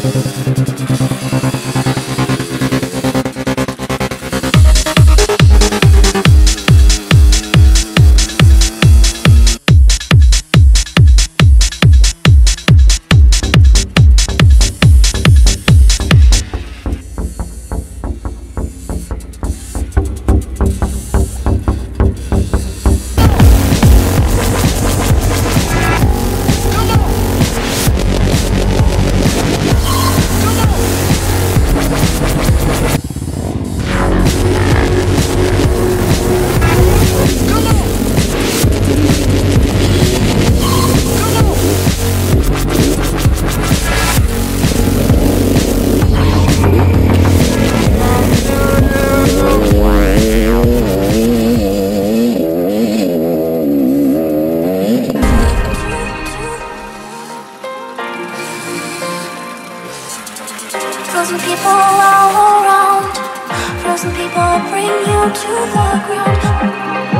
フフフ。Frozen people all around, frozen people bring you to the ground.